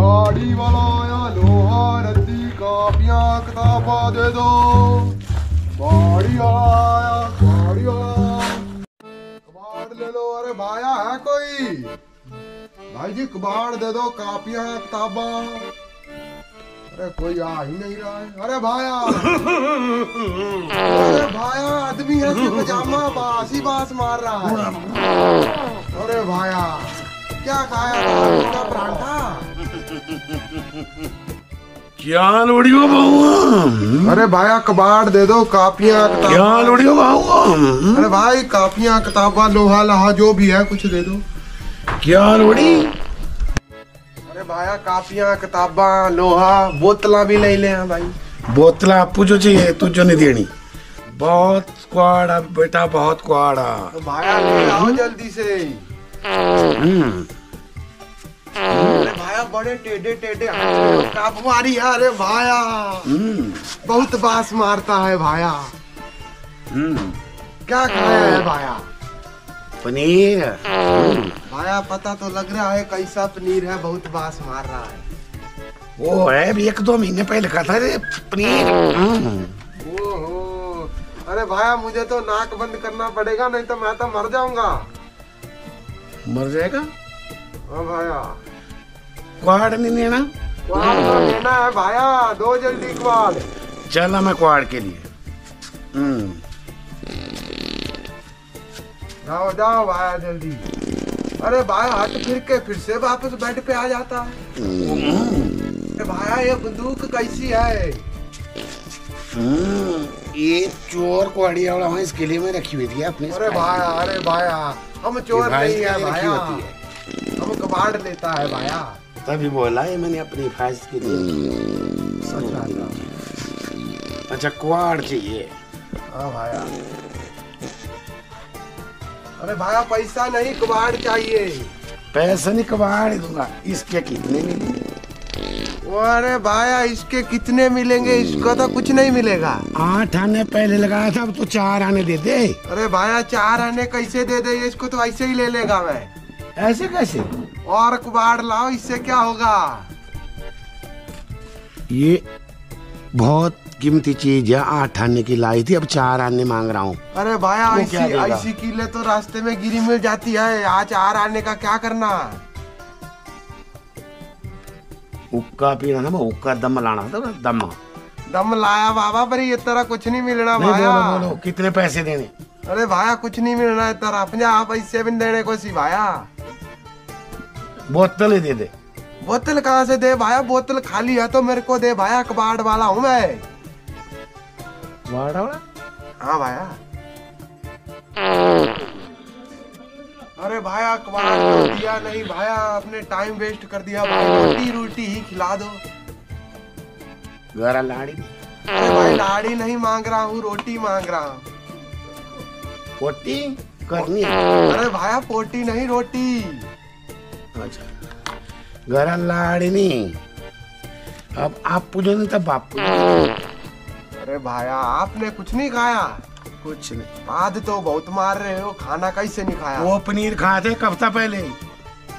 आया लोहा रद्दी कापियाँ किताबा दे दो। गाड़ी वाला आया, गाड़ी वाला कबाड़ ले लो, अरे भाया है कोई? भाई जी, कबाड़ दे दो, कापियाँ, किताबा। अरे कोई आ ही नहीं रहा है। अरे भाया अरे भाया, आदमी है पजामा बास ही बास मार रहा है? अरे भाया, क्या खाया का परांठा? क्या लोड़ियो अरे भाया कबाड़ दे दो कापियाँ क्या लोड़ियो अरे भाई कापियाँ किताबा लोहा लहा जो भी है कुछ दे दो। क्या लोड़ी? अरे भाया कापियाँ किताबा लोहा बोतला भी ले ले हैं भाई। बोतल आपू जो चाहिए तुझो नहीं देनी। बहुत कुआड़ा बेटा बहुत कुआड़ा तो भाया आओ जल्दी से। हम्म, भाया बड़े टेढ़े टेढ़े का मारी है अरे भाया। हम्म, बहुत बास मारता है भाया। हम्म। क्या खाया है भाया? पनीर। हम्म, भाया पता तो लग रहा है कैसा पनीर है बहुत बास मार रहा है। वो है अभी एक दो महीने पहले खाता रे पनीर। ओहो। अरे भाया मुझे तो नाक बंद करना पड़ेगा नहीं तो मैं तो मर जाऊँगा। मर जाएगा? हाँ भाया। कुआड़ नहीं लेना तो लेना है भाया दो जल्दी कुआड़ चला मैं कुआड़ के लिए। हम्म, जाओ जाओ भाया जल्दी। अरे भाया हट फिर के फिर से वापस बेड पे आ जाता। है अरे भाया ये बंदूक कैसी है? हम्म, ये चोर कुआड़िया वाला वहाँ इसके लिए मैं रखी हुई थी अपने अरे भाया अरे भाया हम चोर नहीं है भाया। होती है। हम कबाड़ लेता है भाया। तभी बोला है मैंने अपनी हिफाजत के लिए सच अच्छा कुआड़ चाहिए। हाँ भाया। अरे भाया पैसा नहीं कबाड़ चाहिए। पैसा नहीं कबाड़ दूँगा। इसके कितने मिलेंगे? अरे भाया इसके कितने मिलेंगे? इसको तो कुछ नहीं मिलेगा। आठ आने पहले लगाया था अब तो चार आने दे दे। अरे भाया चार आने कैसे दे दे? इसको तो ऐसे ही ले लेगा मैं। ऐसे कैसे? और कबाड़ लाओ इससे क्या होगा? ये बहुत कीमती चीज़ है आठ आने की लाई थी अब चार आने मांग रहा हूँ। अरे भाया वो ऐसी ऐसी कीले तो रास्ते में गिरी मिल जाती है। आज चार आने का क्या करना? उक्का पीना था मैं हुक्का दम लाना था दम। दम लाया बाबा पर ये तरह कुछ नहीं मिलना नहीं भाया। बोलो बोलो कितने पैसे देने? अरे भाया कुछ नहीं मिलना है तरह अपने आप पैसे भी देने को सी भाया। बोतल ही दे दे। बोतल कहाँ से दे भाया? बोतल खाली है तो मेरे को दे भाया कबाड़ वाला हूँ मैं। वाड़ा हाँ भाया। अरे भाया कबाड़ तो दिया नहीं भाया अपने टाइम वेस्ट कर दिया भाई। रोटी रोटी ही खिला दो। गरा लाड़ी अरे भाई लाड़ी नहीं मांग रहा हूँ रोटी मांग रहा हूँ। पोटी करनी है। अरे भाया पोटी नहीं रोटी। अच्छा। गरा लाड़ी अब आप पूछो नहीं तब बाप अरे भाया आपने कुछ नहीं खाया? कुछ नहीं। बाद तो बहुत मार रहे हो खाना कैसे नहीं खाया? वो पनीर खाए थे कब था पहले?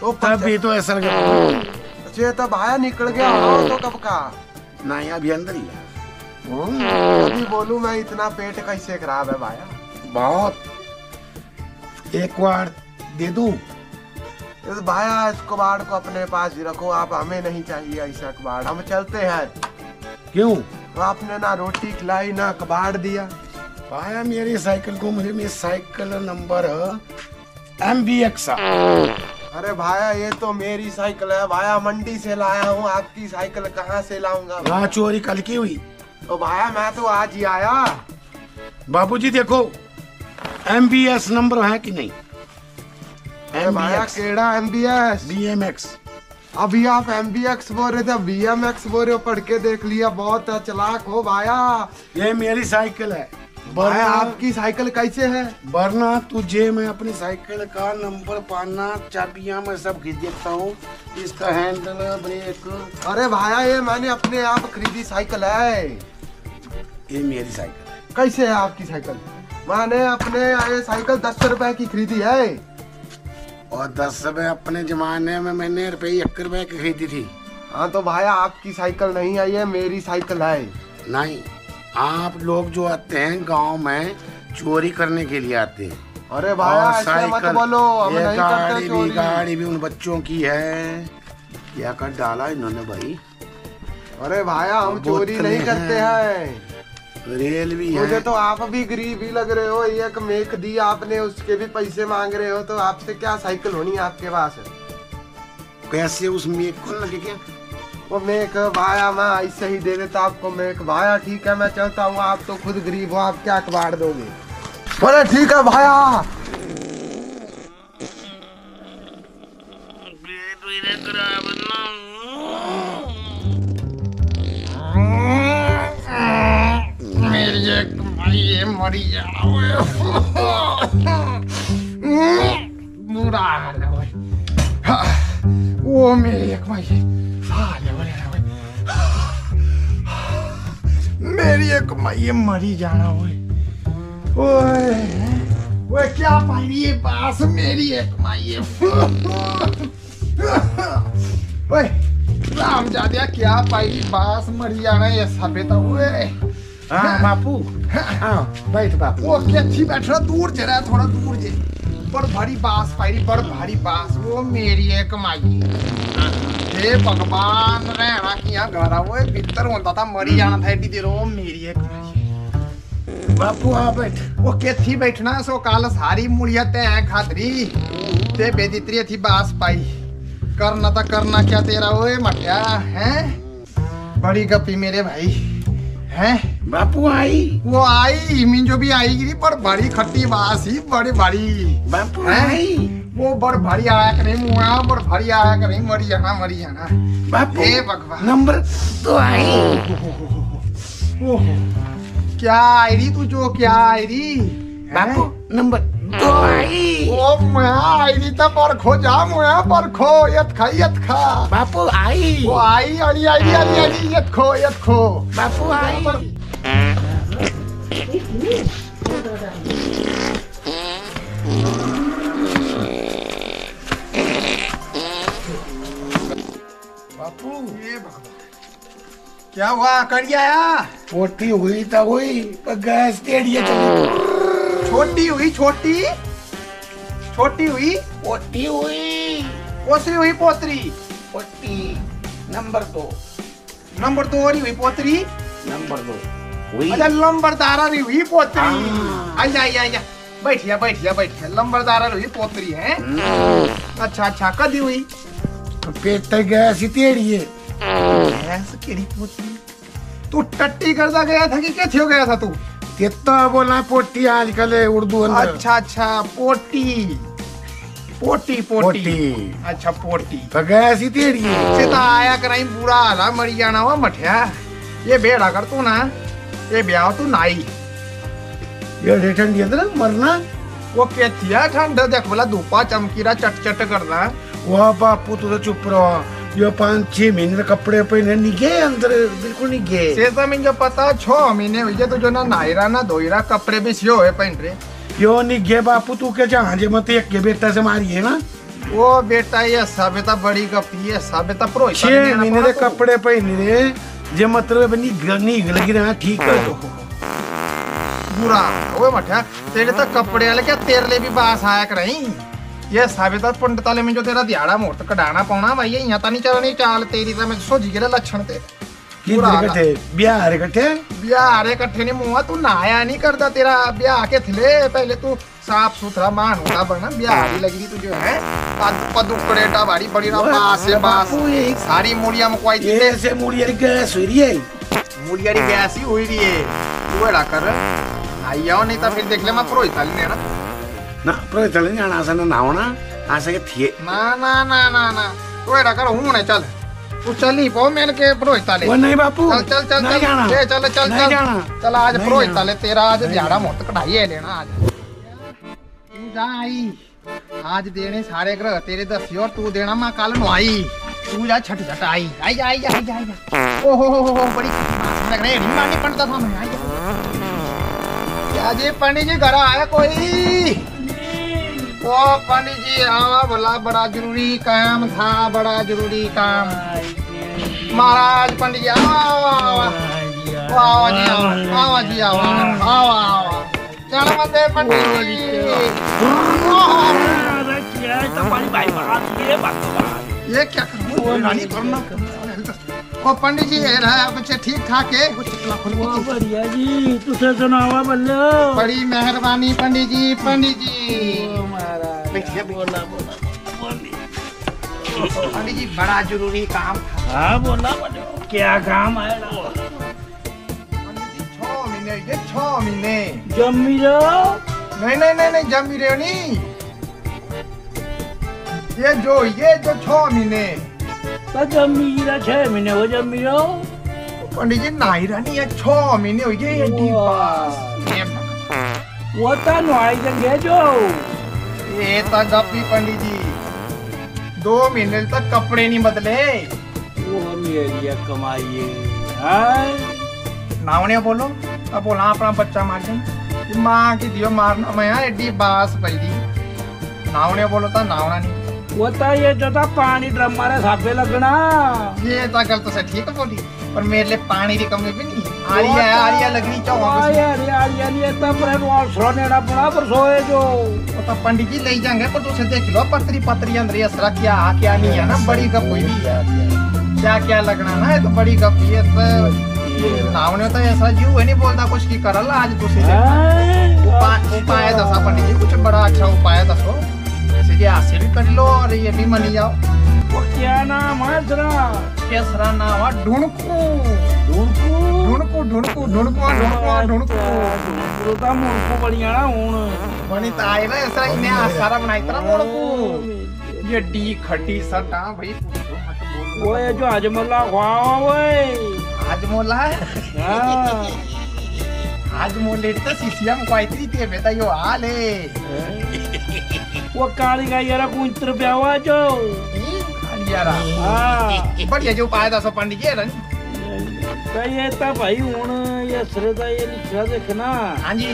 तो तब भी तो ऐसा अच्छे तो भाया निकल गया तो कब का? नहीं अभी अंदर ही है। अभी बोलूँ मैं इतना पेट कैसे खराब है भाया? बहुत। एक बार दे दूँ? इस भाया इस कबाड़ को अपने पास ही रखो आप हमें नहीं चाहिए ऐसा कबाड़ हम चलते हैं। क्यों? तो आपने ना रोटी खिलाई ना कबाड़ दिया। भाया मेरी साइकिल को मुझे मेरी cycle number M B X अरे भाया ये तो मेरी साइकिल है। भाया मंडी से लाया हूँ। आपकी साइकिल कहाँ से लाऊँगा? वहाँ चोरी कल की हुई। तो भाया मैं तो आज ही आया। बाबूजी देखो एम बी एस नंबर है कि नहीं? भाया केड़ा एम बी एम एक्स अभी आप एम बी एक्स बोल रहे थे बी एम एक्स बोल रहे हो पढ़ के देख लिया बहुत चलाक हो भाया। ये मेरी साइकिल है। भाया आपकी साइकिल कैसे है? वरना तुझे मैं अपनी साइकिल का नंबर पाना चाबियाँ मैं सब खींच देखता हूँ। इसका हैंडल ब्रेक। अरे भाया ये मैंने अपने आप खरीदी साइकिल है। ये मेरी साइकिल है। कैसे है आपकी साइकिल? मैंने अपने ये साइकिल दस सौ रुपए की खरीदी है। और दस रुपए अपने जमाने में मैंने रुपये एक रुपए की खरीदी थी। हाँ तो भाया आपकी साइकिल नहीं आई है मेरी साइकिल है नहीं आप लोग जो आते हैं गाँव में चोरी करने के लिए आते हैं। अरे मत साइकिल, बोलो हम ये नहीं गाड़ी करते भी गाड़ी भी उन बच्चों की है। क्या कर डाला इन्होंने भाई? अरे भाया हम चोरी नहीं करते हैं। हैं रेल भी मुझे है तो आप भी गरीब ही लग रहे हो एक मेक दी आपने उसके भी पैसे मांग रहे हो तो आपसे क्या साइकिल होनी है आपके पास कैसे उस मेक को लगे क्या वो मेक भाया मैं ऐसे ही दे देता आपको मेक भाया ठीक है मैं चाहता हूँ आप तो खुद गरीब हो आप क्या अखबार दोगे बोले ठीक है भाया मेरी एक ये मरी जाओ भाई वो मेरी एक भाई भाई मेरी जाना ओए ओए ओए क्या पाई ये पास मेरी एक माई ओए राम जादिया क्या पाई, बास मरी जाना ये सफ़ेद ओए। हाँ बापू हाँ बैठ बापू वो क्या थी बैठ रहा दूर जरा थोड़ा दूर जे बड़ भारी बास पाई बड़ भारी बास। वो मेरी एक माई। हे भगवान रहना किया घरा? वो भीतर होता था मरी जाना था एडी देर। वो मेरी एक बापू हाँ बैठ। वो के थी बैठना? सो काल सारी मुड़िया ते हैं खातरी। ते बेदित्री थी बास पाई। करना था करना क्या तेरा? ओए मटिया हैं? बड़ी गप्पी मेरे भाई। हैं? बापू आई। वो आई मिंजो भी आई गिरी पर बड़ी खट्टी बास ही बड़ी बड़ी बापू आई। वो बड़ भारी आया करे मुआ बड़ भारी आया करे मरी जाना मरी जाना बापू हे भगवान। नंबर तो आई। ओहो क्या आई री तू जो क्या आई री? बापू नंबर ओ आई तो परखो जा परखो यत खा यत खा बापू आई वो आई आई यत खो यत खो बापू आई बापू ये क्या हुआ? कर आया पोटी हुई तो हुई पर गैस टेढ़िए चली छोटी हुई छोटी। छोटी हुई। पोटी हुई। पोतरी हुई पोतरी पोटी नंबर दो। नंबर दो वाली हुई पोतरी नंबर दो। हुई। अच्छा लंबरदारा भी हुई पोतरी हाँ। आजा आजा आजा। बैठिया बैठिया बैठिया। लंबरदारा हुई पोतरी है? अच्छा अच्छा। कदी हुई? पेट तक गैस ही टेढ़िए ऐसे केड़ी पोतरी तू टट्टी करता गया था कि क्या थियो गया था तू? कितना बोला पोटी आजकल उर्दू अंदर। अच्छा अच्छा पोटी। पोटी पोटी। पोटी। अच्छा पोटी। तो गैस ही टेढ़िए से तो आया कराई बुरा हाला मरी जाना हुआ मठिया। ये बेड़ा कर तू ना ये ब्याह तू नाई। ये ठंडी अंदर मरना। वो केथिया ठंड देख बोला धूपा चमकीरा चट चट करना। वाह बापू तू तो चुप रहो। ये पाँच छह महीने के कपड़े पहने नहीं गए अंदर बिल्कुल नहीं गए से तो मुझे पता छो महीने हुई तो जो ना नायरा ना धोईरा कपड़े भी सियो है पहन रहे। क्यों नहीं गए बापू तू क्या जहाँ जे मत एक के बेटा से मारी है ना? वो बेटा ये सभ्यता बड़ी गपी है सभ्यता प्रो छह महीने के कपड़े पहने रे जे मतलब नहीं नहीं लगी रहा ठीक है तो बुरा ओए मठिया तेरे तो कपड़े वाले क्या तेरे लिए भी बास आया करई? ये सभ्यता पंडिताले में जो तेरा दिहाड़ा मोट कढ़ाना पाना भाई ये यहाँ नहीं चलनी चाल तेरी तो मैं सोची के लक्षण ते। बिहार कट्ठे? नहीं मुआ तू नहाया नहीं करता तेरा ब्याह के थिले पहले तू साफ़ सुथरा मान होता बना लगी है। बाड़ी बड़ी ना बास है बास। सारी मुड़िया मुकवाई थी से गैस हुई रही है? गैस ही हुई रही है। तू एड़ा कर आई आओ नहीं तो फिर देख ले मैं पुरोहित ने ना ना पर चले जाना आसा ना होना आसा के थिए। ना ना ना ना ना। तू एड़ा कर हूँ ने चल। तू चल पो मैंने के पुरोहित वाले वो नहीं बापू। चल चल चल नहीं जाना। ए, चल चल नहीं चल। जाना। चल आज पुरोहित। वाले तेरा आज दिहाड़ा मोट कढ़ाई है लेना आज। तू जा आई। आज देने सारे ग्रह तेरे दसी और तू देना माँ कल नुआई तू जा छठ छठ आई। आई आई आई आई ओ हो हो हो बड़ी लग रही है। मांडी पड़ता था मैं आई। जा क्या जी पंडित जी घर आया कोई। ओ पंडित जी आवा भला बड़ा ज़रूरी काम था बड़ा ज़रूरी काम महाराज पंडित जी आवा आवा आवा आवा जी आवा आवा जी आवा आवा आवा चल मते पंडित जी है ये क्या करना ओ पंडित जी है रहा कुछ ठीक ठाक है? कुछ खुल बढ़िया जी तुझे सुनावा बल्लो बड़ी मेहरबानी पंडित जी पंडित जी। ओ महाराज बैठिए, बोला बोला पंडित जी बड़ा ज़रूरी काम था। हाँ बोला बोलो। क्या काम है? ना पंडित जी महीने ये छह महीने। जम्मी रो नहीं नहीं नहीं नहीं जमी रहे हो नहीं। ये जो ये जो छह महीने। गिरा छह महीने हो रो पंडित जी नहीं रहनी है छह महीने हो गए ये पास वो तो नुआई जंगे जो। ये तो गप्पी पंडित जी दो महीने तक कपड़े नहीं बदले। वो मेरी कमाई है। नावने बोलो। अब बोला अपना बच्चा मार दे। माँ की दियो मारना मैं एडी बास दी नावने बोलो तो नावना नहीं। वो तो ये जो था पानी ड्रम मारे साफे लगना। ये तो गल तो से ठीक बोली। पर मेरे लिए पानी की कमी भी नहीं आरिया आरिया लगनी चाहिए यार यार यार तो पर रोल सोनेड़ा पड़ा पर सोए जो। वो तो पंडित जी ले जाएँगे पर तुझे देख लो पतरी पतरी अंदर असरा क्या क्या नहीं है ना बड़ी गप हुई है। क्या क्या लगना ना ये तो बड़ी गप ही तो तो ऐसा जीव है नहीं बोलता कुछ की करल आज उपाय उपाय दसा पंडित जी कुछ बड़ा अच्छा उपाय दसो। ये हासिल कर लो और ये भी मनी जाओ। वो क्या नाम है जरा? क्या नाम है ढूंढकू। ढूंढकू? ढूंढकू ढूंढकू ढूंढकू ढूंढकू हाँ, ढूंढकू। अच्छा, ढूंढकू तो मुंडकू बढ़िया ना हूँ। बनी तो आई ना ऐसा इन्हें आसारा बनाई तरह हाँ। मुंडकू ये डी खटी सट हाँ भाई तो वो जो आजमोला वाह। वाह आजमोला आज मोलेट तो सीसीएम क्वाइटरी थे बेटा यो हाल है। wakali gayara kung terbawa jo. Gayara. Ah. But ya jo paeda so pandi je ran. ये तो भाई हूँ ये श्रद्धा ये निश्चा देखना हाँ जी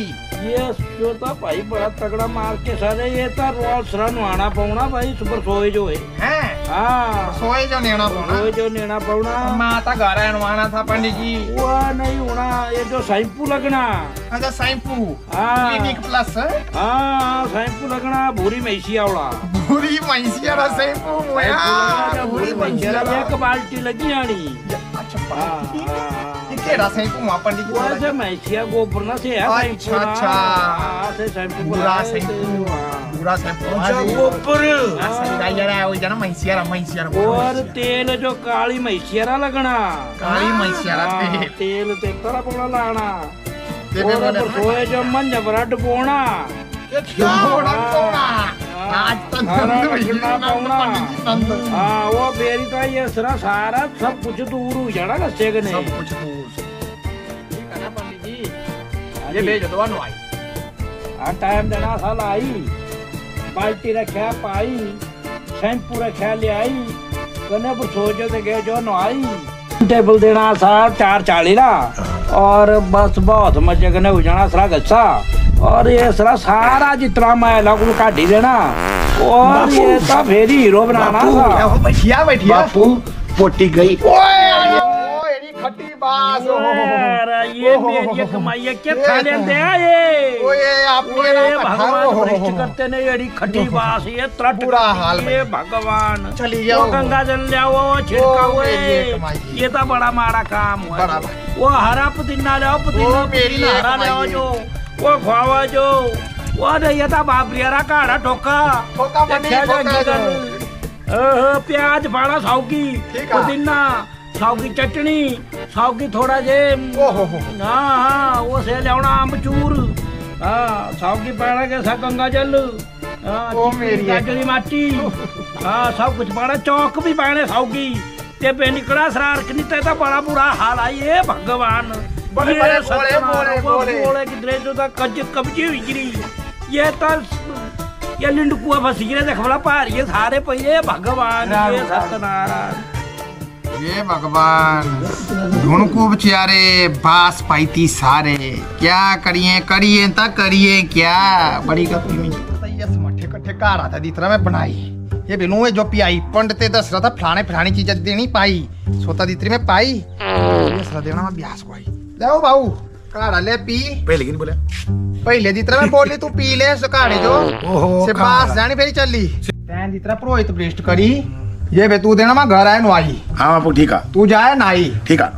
ये श्रोता भाई बड़ा तगड़ा मार के सारे ये तो रोल सरा नहाना पाना भाई सुपर सोए जो है ਹਾਂ ਰਸੋਈ ਚੋਂ ਨੇਣਾ ਪਾਉਣਾ ਰਸੋਈ ਚੋਂ ਨੇਣਾ ਪਾਉਣਾ ਮੈਂ ਤਾਂ ਘਰ ਆਣਵਾਣਾ ਥਾ ਪੰਡਿਤ ਜੀ ਉਹ ਨਹੀਂ ਹੋਣਾ ਇਹ ਜੋ ਸੈਂਪੂ ਲੱਗਣਾ ਅੱਛਾ ਸੈਂਪੂ ਹਾਂ ਕਲੀਨਿਕ ਪਲੱਸ ਹਾਂ ਸੈਂਪੂ ਲੱਗਣਾ ਭੂਰੀ ਮਹਿਸੀਆ ਵਾਲਾ ਭੂਰੀ ਮਹਿਸੀਆ ਦਾ ਸੈਂਪੂ ਹੋਇਆ ਭੂਰੀ ਮਹਿਸੀਆ ਦਾ ਇੱਕ ਬਾਲਟੀ ਲੱਗੀ ਆਣੀ ਅੱਛਾ ਬਾਲਟੀ ਕਿਹੜਾ ਸੈਂਪੂ ਆ ਪੰਡਿਤ ਜੀ ਉਹ ਸੇ ਮਹਿਸੀਆ ਗੋਬਰਨਾ ਸੇ ਹੈ ਅੱਛਾ ਅੱਛਾ ਸੇ ਸੈਂਪੂ ਬੁਰਾ ਸੈਂਪੂ खुराक है जरा जाना महिसियारा महिसियारा और तेल जो काली महिसियारा लगना काली महिसियारा तेल ते तरा बोला लाना होए जो मन जबरट बोना आज तक हाँ वो बेरी तो ये सरा सारा सब कुछ दूर हो जाना रस्ते के सब कुछ दूर ये भेज दो आई हाँ टाइम देना साल आई बाल्टी रख्या पाई शैम्पू रख्या लियाई कने पर सो जो गए जो नहाई टेबल देना सा चार चाली ला और बस बहुत मज़े कने हो सरा गच्छा और ये सरा सारा जितना मैं लगू काटी देना और ये तो फेरी हीरो बनाना सा। बैठिया बैठिया। पोटी गई। ओए! पास। ये ये कमाई के खा लेते हैं ये ओए आपके नाम का भगवान भ्रष्ट करते ने अड़ी खटी बास ये त्रट पूरा हाल ये भगवान। चली जाओ। गंगा जल जाओ छिड़का हुए ये तो बड़ा मारा काम हुआ। वो हरा पुदीना लाओ पुदीना पुदीना हरा लाओ जो। वो खावा जो। वो नहीं था बाबरियारा का हरा ठोका। ठोका प्याज बड़ा साउकी पुदीना। ਸੌ ਕੀ ਚਟਣੀ ਸੌ ਕੀ ਥੋੜਾ ਜੇ ਓਹੋ ਹੋ ਹਾਂ ਹਾਂ ਉਹ ਸੇ ਲਿਆਉਣਾ ਅੰਬ ਚੂਰ ਹਾਂ ਸੌ ਕੀ ਪਾਣਾ ਕੇ ਸਾ ਗੰਗਾ ਜਲ ਹਾਂ ਉਹ ਮੇਰੀ ਗਾਜਰੀ ਮਾਟੀ ਹਾਂ ਸਭ ਕੁਝ ਪਾਣਾ ਚੌਕ ਵੀ ਪਾਣੇ ਸੌ ਕੀ ਤੇ ਬੇਨਿਕੜਾ ਸਰਾਰ ਕਿ ਨਹੀਂ ਤੇ ਤਾਂ ਬੜਾ ਬੁਰਾ ਹਾਲ ਆਈ ਏ ਭਗਵਾਨ बड़े बड़े बोले बोले बोले बोले कि ड्रेस तो कज कब्जे हुई गिरी ये तो ये लिंडकुआ फसी गिरे देख बड़ा भारी है सारे पहिए भगवान ये सत्यनारायण ये भगवान। ढूंढकू बेचारे बास पाईती सारे। क्या करिए करिए तो करिए क्या? बड़ी गलती में ठेका ठेका आ रहा था इतना मैं बनाई। ये बिनु जो पियाई पंडते दस रहा था फलाने फलानी चीज़ें देनी पाई। सोता दित्री में पाई। ये दस देना मैं ब्यास कोई आई ले बाऊ काड़ा ले पी। पहले किन बोले? पहले दित्रा मैं बोली तू पी ले सो काढ़े जो। से बास जानी फेरी चली। तैन दित्रा पुरोहित ब्रेस्ट करी। ये बे तू देना मैं घर आए नु आई हाँ बापू ठीक है तू जाए ना आई ठीक है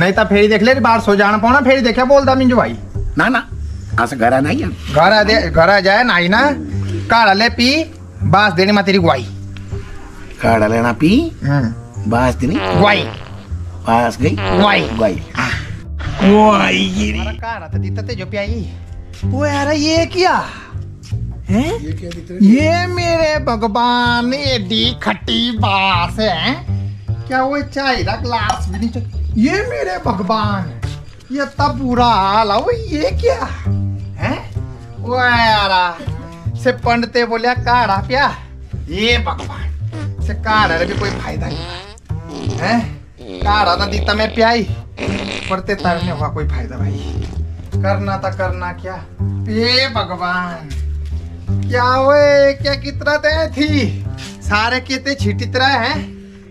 नहीं तो फेरी देख ले बाहर सो जाना पौना फेरी देखे बोलता मिंजू भाई। ना ना आसे घर आ नहीं घर आ दे घर आ जाए नाई ना। काड़ा ले पी बास देनी माँ तेरी गुआई। काड़ा लेना पी हम्म। बास देनी। गुआई। बास गई। गुआई। गुआई। गुआई काढ़ा तो दीता ते जो पियाई। वो यार ये किया? हैं? ये क्या ये मेरे भगवान एडी खट्टी बास है क्या वो चाय का ग्लास भी नहीं चाहिए ये मेरे भगवान ये तब बुरा हाल है। ये क्या? है? वो यारा से पंडते बोलिया काढ़ा पिया। ये भगवान से काढ़ा भी कोई फ़ायदा नहीं। है? काढ़ा ना दीता तो मैं प्याई। पड़ते तरने हुआ कोई फ़ायदा भाई। करना था करना क्या? ये भगवान। क्या वो क्या कितना तो दे थी? सारे कितने छिटितरा है?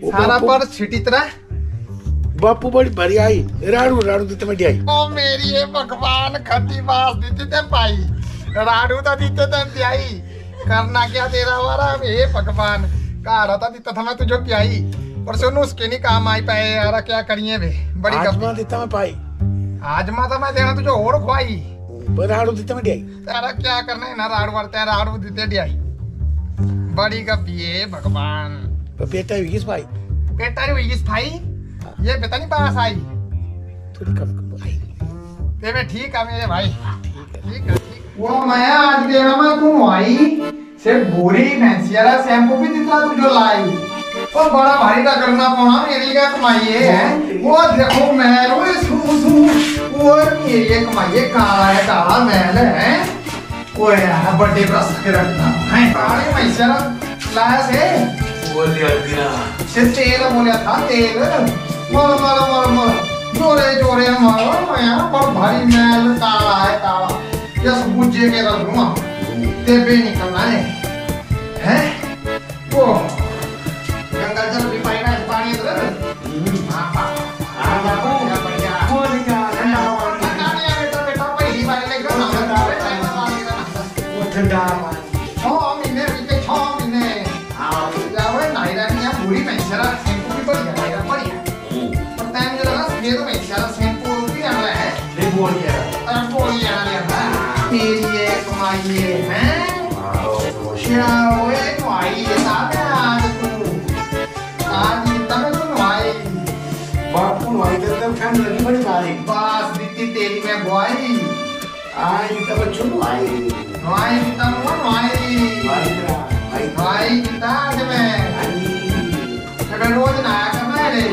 सारा पर छिटितरा बापू बड़ी बढ़िया ही राडू राडू दीते तो ओ मेरी ये भगवान खती बास दीते ते पाई। राडू ता दीते ते दियाई करना क्या तेरा वारा? ए भगवान कार ता दीते था मैं तुझे प्याई। पर से नु उसके नहीं काम आई पाए। यार क्या करिए बे बड़ी कब आज माँ मैं पाई। आज माँ मैं देना तुझे और खवाई राड़ू दिते में डियाई। तेरा क्या करना है ना राड़ वरते राड़ू दिते डियाई। बड़ी का पिए भगवान। तो बेटा विगीस भाई। बेटा रे हुई विगीस भाई? ये बेटा नहीं पास आई? थोड़ी कम कम आई। ते मैं ठीक हाँ, है मेरे भाई। ठीक है। ठीक वो मैं आज देना मैं तू आई। सिर्फ़ बोरी फैंसियारा शैम्पू भी दिखला तू जो लाई वो बड़ा भारी का करना पौना मेरी क्या कमाई है। वो देखो महल वो सू सू वो मेरी ये कमाई है काला है काला महल है। वो यार बर्थडे ब्रश के रखना। है काले भैंसियारा लाया से? से तेल बोलिया था तेल। मर मर मर मर जोरे जोरे मारो मैं पर भारी मैल काला है काला। यस बुझे के रख दूँगा। तेबे निकलना है। हैं? ओ। एक में बुआई। आई तब चुनवाई नवाई तब नवाई भाई भाई ताज में? अगर अच्छा, रोज नाया करना है रे।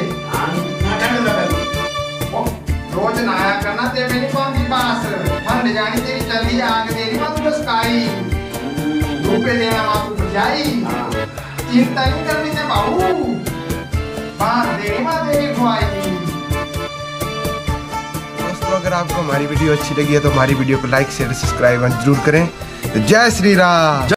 रोज नाया करना ते मेरी कौन सी पास। ठंड जानी तेरी चली आग तेरी मत मुस्काई धूपे देना मातू बुझाई। चिंता नहीं करनी ते बाबू बात देनी माँ तेरी खुआई दोस्तों अगर आपको हमारी वीडियो अच्छी लगी है तो हमारी वीडियो को लाइक शेयर सब्सक्राइब ज़रूर करें। तो जय श्री राम।